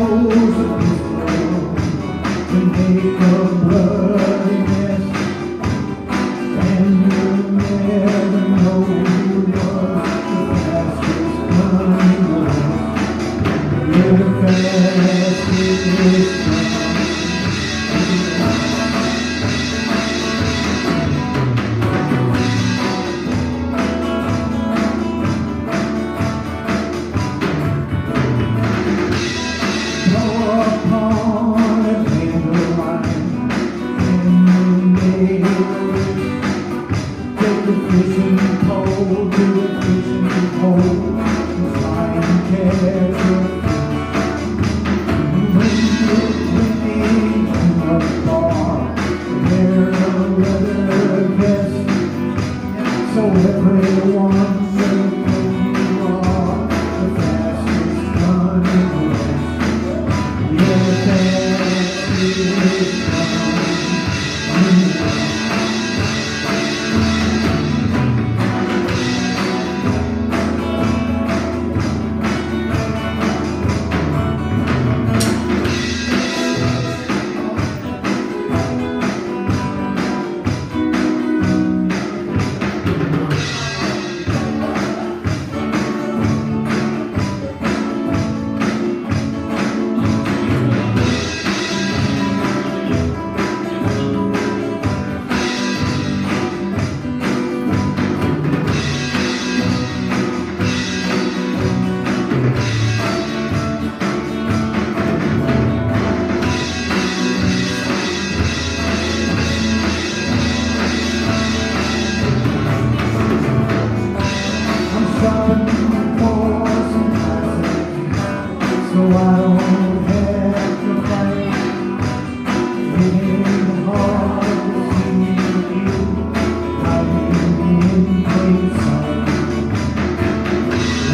chose to make a world.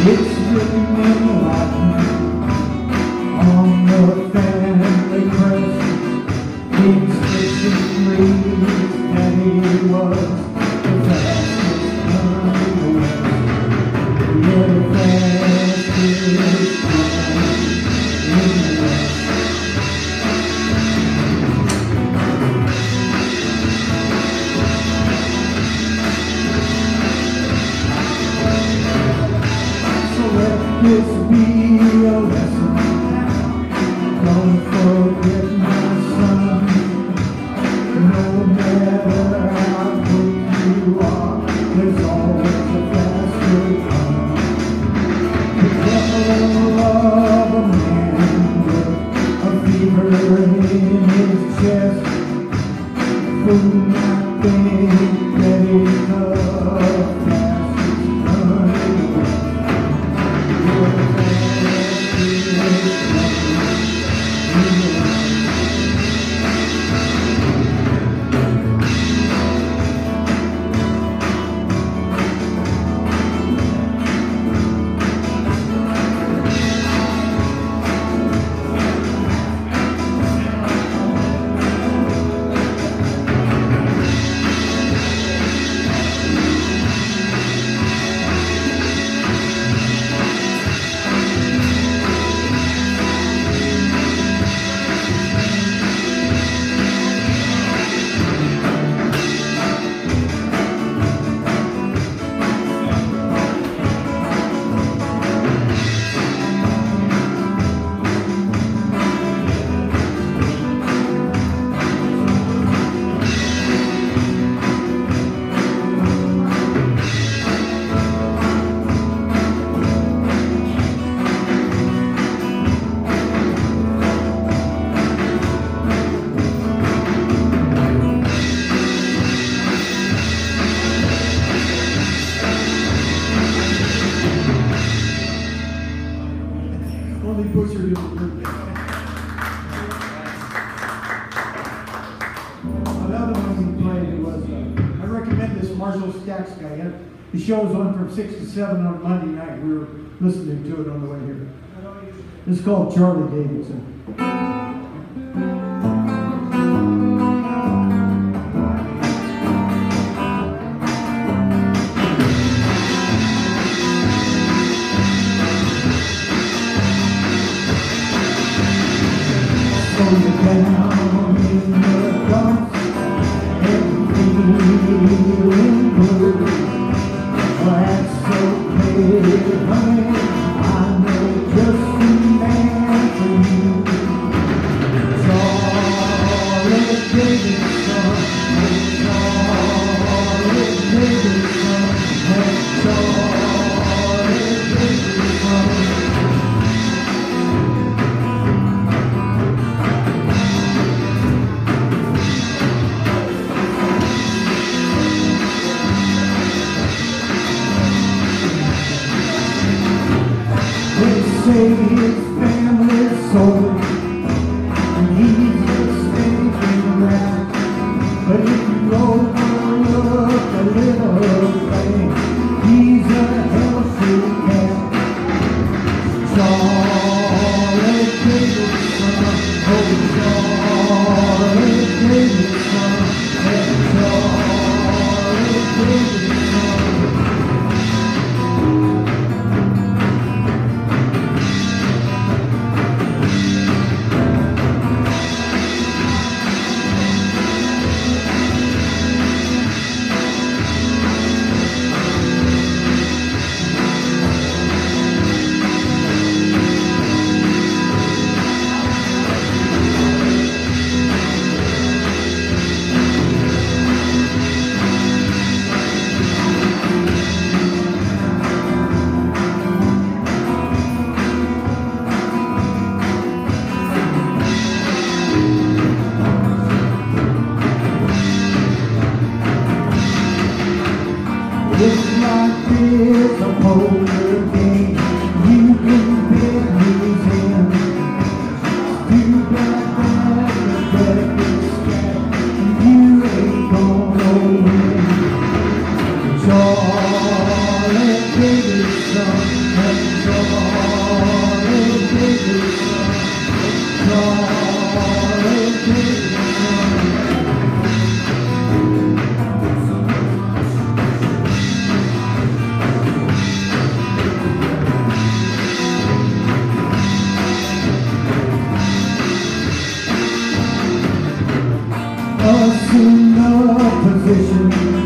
Jesus, meu irmão, The show's on from 6 to 7 on Monday night. We were listening to it on the way here. It's called Charley Davidson. Me, the prison. A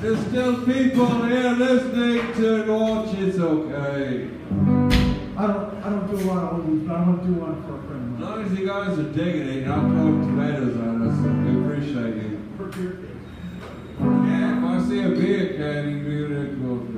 There's still people here listening to Watch It's Okay. I don't, I don't do a lot of oldies, but I'm gonna do one for a friend As long as you guys are digging it, I'll throw tomatoes at us. We appreciate you. Yeah, if I see a beer can, you can